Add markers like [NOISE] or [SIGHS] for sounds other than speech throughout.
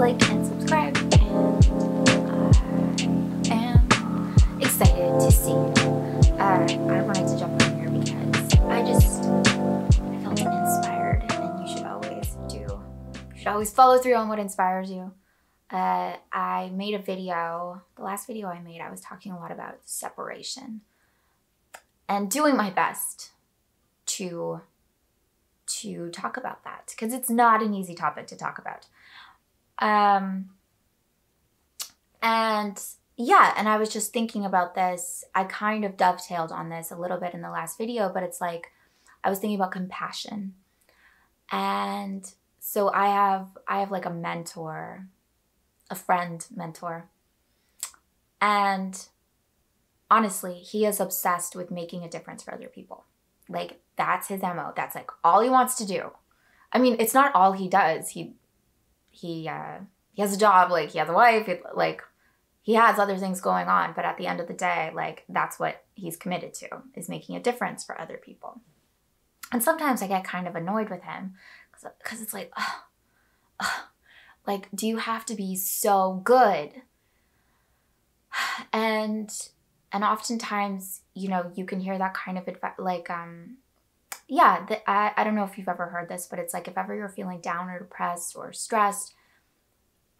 like, and subscribe. And I am excited to see. Uh, I wanted to jump on here because I just I felt inspired, and you should always do. You should always follow through on what inspires you. Uh, I made a video. The last video I made, I was talking a lot about separation and doing my best to to talk about that because it's not an easy topic to talk about. Um, and yeah, and I was just thinking about this. I kind of dovetailed on this a little bit in the last video, but it's like I was thinking about compassion. And so I have I have like a mentor, a friend mentor. And honestly, he is obsessed with making a difference for other people. Like that's his MO. That's like all he wants to do. I mean, it's not all he does. He he uh he has a job, like he has a wife, he, like he has other things going on, but at the end of the day, like that's what he's committed to is making a difference for other people. And sometimes I get kind of annoyed with him because it's like, like, do you have to be so good? [SIGHS] And and oftentimes, you know, you can hear that kind of advice, like, um, yeah, the, I, I don't know if you've ever heard this, but it's like if ever you're feeling down or depressed or stressed,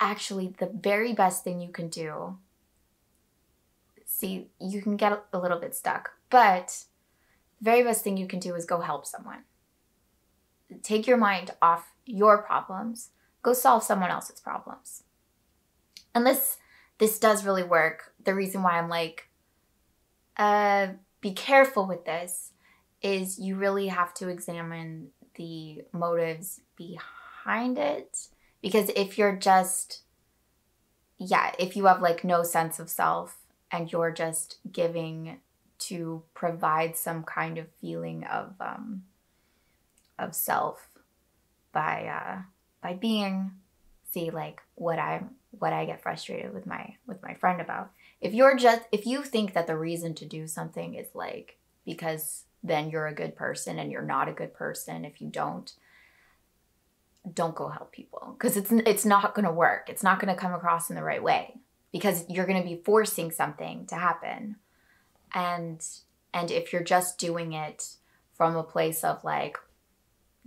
actually, the very best thing you can do, see, you can get a little bit stuck, but the very best thing you can do is go help someone. Take your mind off your problems, go solve someone else's problems. And this this does really work. The reason why I'm like, uh, be careful with this is you really have to examine the motives behind it. Because if you're just, yeah, if you have like no sense of self and you're just giving to provide some kind of feeling of um, of self by uh, by being see like what I'm what I get frustrated with my with my friend about if you're just if you think that the reason to do something is like because then you're a good person and you're not a good person. If you don't don't go help people. Because it's it's not going to work. It's not going to come across in the right way because you're going to be forcing something to happen. And and if you're just doing it from a place of like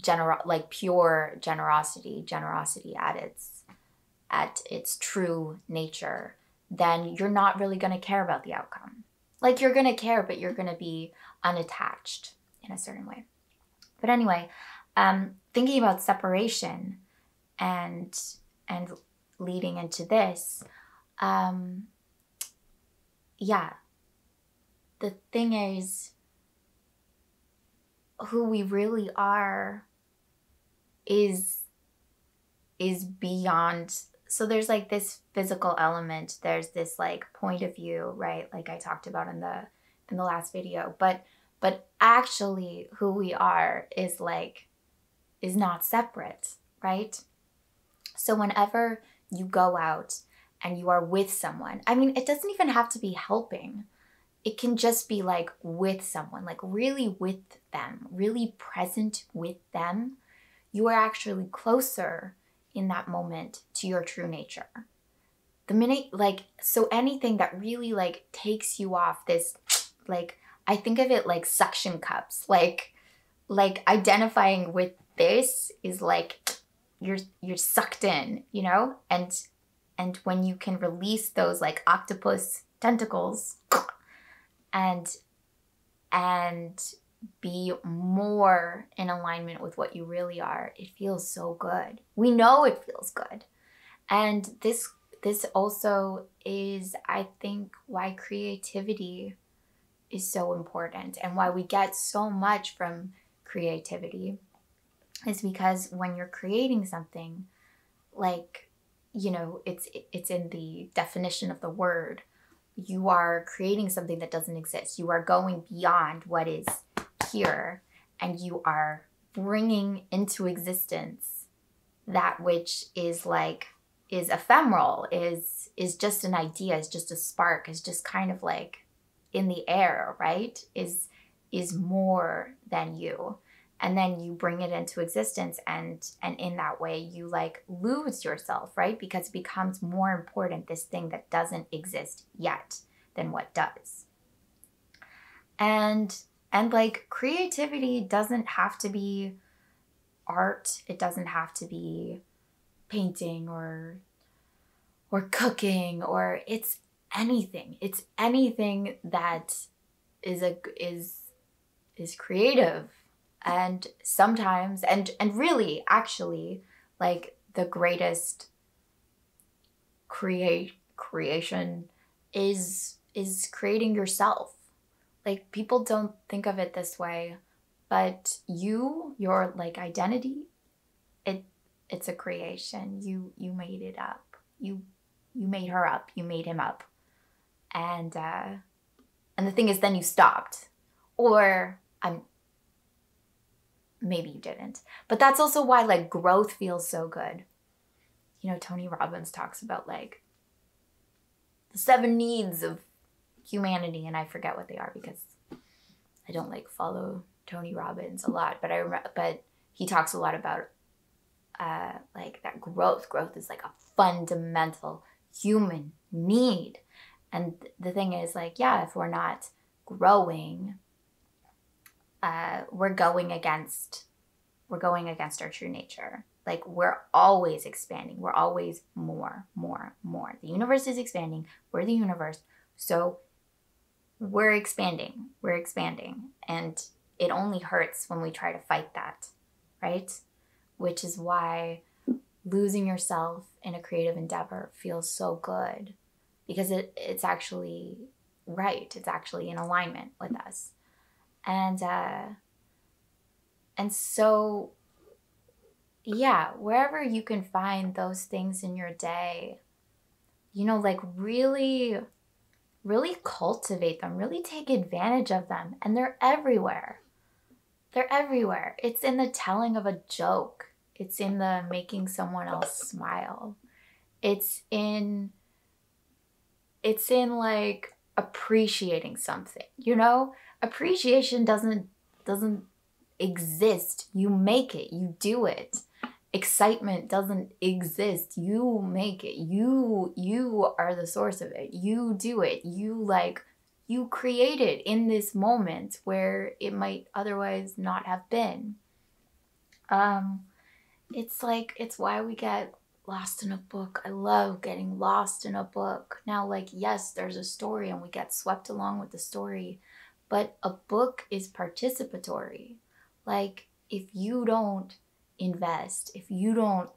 gener like pure generosity generosity at its at its true nature then you're not really going to care about the outcome. Like you're going to care, but you're going to be unattached in a certain way. But anyway, um, thinking about separation and and leading into this, um, yeah, the thing is, who we really are is is beyond so there's like this physical element there's this like point of view right like i talked about in the in the last video but but actually who we are is like is not separate right? So whenever you go out and you are with someone i mean it doesn't even have to be helping. It can just be like with someone like really with them really present with them. You are actually closer in that moment to your true nature. The minute, like, so anything that really like takes you off this, like, I think of it like suction cups, like, like identifying with this is like you're you're sucked in, you know, and and when you can release those like octopus tentacles and and be more in alignment with what you really are, it feels so good. We know it feels good. And this this also is I think why creativity is so important and why we get so much from creativity is because when you're creating something like you know it's it's in the definition of the word you are creating something that doesn't exist. You are going beyond what is here and you are bringing into existence that which is like is ephemeral is is just an idea is just a spark is just kind of like in the air right is is more than you. And then you bring it into existence and and in that way you like lose yourself right? Because it becomes more important this thing that doesn't exist yet than what does. And and like creativity doesn't have to be art. It doesn't have to be painting or or cooking or it's anything. It's anything that is a is is creative. And sometimes and and really actually like the greatest create creation is is creating yourself. Like people don't think of it this way but you your like identity it it's a creation. You you made it up. You you made her up. You made him up and uh and the thing is then you stopped. Or i'm maybe you didn't. But that's also why like growth feels so good. You know tony robbins talks about like the seven needs of humanity and i forget what they are because i don't like follow tony robbins a lot but i remember but he talks a lot about uh like that growth. Growth is like a fundamental human need and the thing is like yeah if we're not growing uh, we're going against we're going against our true nature. Like we're always expanding. We're always more more more. The universe is expanding. We're the universe. So we're expanding. We're expanding. And it only hurts when we try to fight that right? Which is why losing yourself in a creative endeavor feels so good because it, it's actually right. It's actually in alignment with us. And uh and so yeah wherever you can find those things in your day you know like really really cultivate them really take advantage of them. And they're everywhere. They're everywhere. It's in the telling of a joke. It's in the making someone else smile. It's in it's in like appreciating something you know? Appreciation doesn't doesn't exist. You make it. You do it. Excitement doesn't exist. You make it. You you are the source of it. You do it. You like you create it in this moment where it might otherwise not have been. Um it's like it's why we get lost in a book. I love getting lost in a book. Now, like, yes, there's a story and we get swept along with the story, but a book is participatory. Like, if you don't invest, if you don't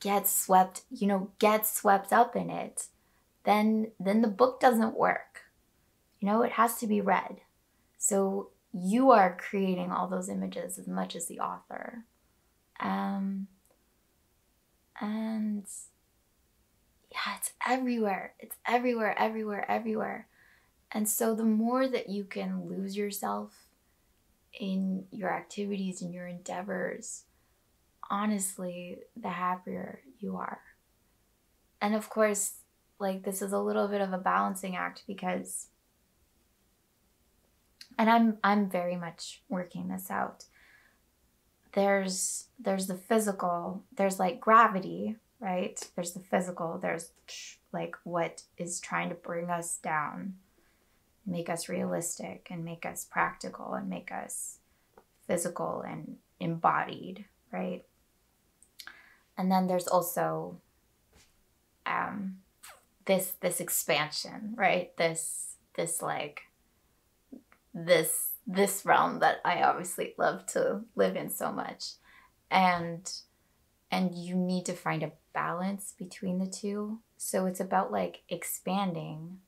get swept, you know, get swept up in it, then then the book doesn't work. You know, it has to be read. So you are creating all those images as much as the author. Um, and yeah, it's everywhere. It's everywhere, everywhere, everywhere. And so the more that you can lose yourself in your activities and your endeavors, honestly, the happier you are. And of course, like this is a little bit of a balancing act because and I'm I'm very much working this out. There's there's the physical, there's like gravity, right? There's the physical, there's like what is trying to bring us down make us realistic and make us practical and make us physical and embodied, right? And then there's also um, this this expansion, right? This this like this this realm that I obviously love to live in so much. And and you need to find a balance between the two. So it's about like expanding,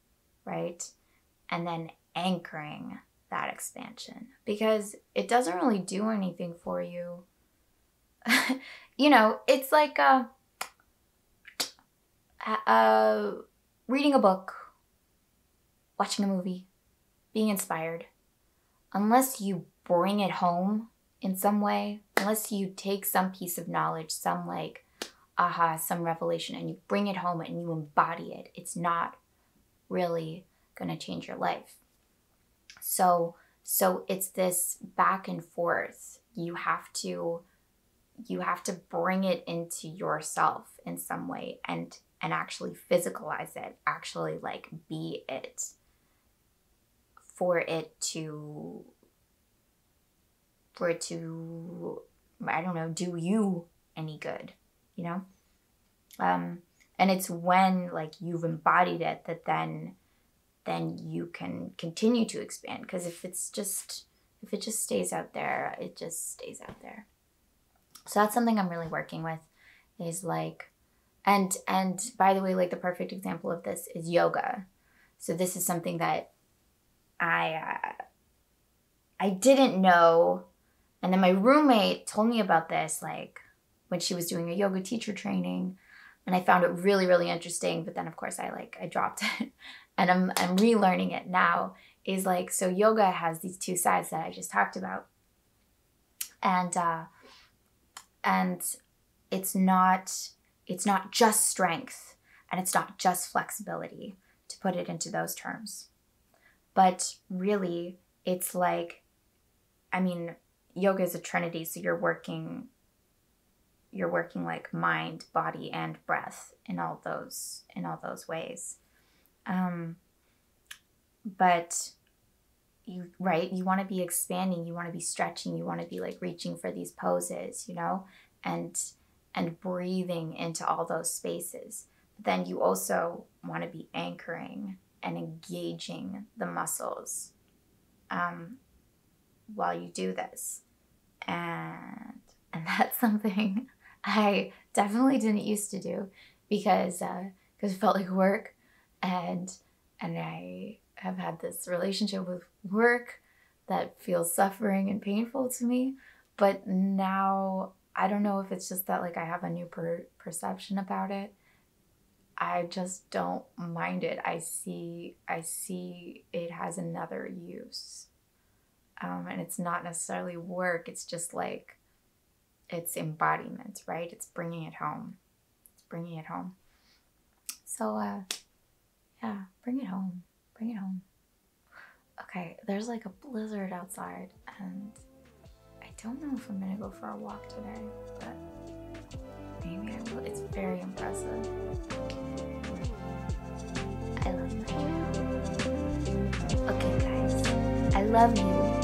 right? and then anchoring that expansion because it doesn't really do anything for you. [LAUGHS] you know, it's like uh, uh, reading a book, watching a movie, being inspired. Unless you bring it home in some way, unless you take some piece of knowledge, some like aha, some revelation, and you bring it home and you embody it, it's not really going to change your life. So so it's this back and forth you have to you have to bring it into yourself in some way and and actually physicalize it actually like be it for it to for it to i don't know do you any good you know? Um and it's when like you've embodied it that then then you can continue to expand because if it's just if it just stays out there it just stays out there. So that's something i'm really working with is like and and by the way like the perfect example of this is yoga. So this is something that i uh, i didn't know. And then my roommate told me about this like when she was doing a yoga teacher training. And I found it really really interesting. But then of course I like I dropped [LAUGHS] it. And I'm I'm relearning it now is like so yoga has these two sides that I just talked about. And uh and it's not it's not just strength. And it's not just flexibility to put it into those terms but really it's like I mean yoga is a trinity so you're working you're working like mind body and breath in all those in all those ways. Um but you right you want to be expanding you want to be stretching you want to be like reaching for these poses you know and and breathing into all those spaces. But then you also want to be anchoring and engaging the muscles um, while you do this. And and [LAUGHS] that's something I definitely didn't used to do because because uh, it felt like work. And and I have had this relationship with work that feels suffering and painful to me. But now I don't know if it's just that like I have a new per- perception about it I just don't mind it. I see I see it has another use. Um, and it's not necessarily work it's just like it's embodiment right? It's bringing it home. It's bringing it home. So uh yeah bring it home. Bring it home. Okay there's like a blizzard outside and i don't know if i'm gonna go for a walk today but maybe i will. It's very impressive love you.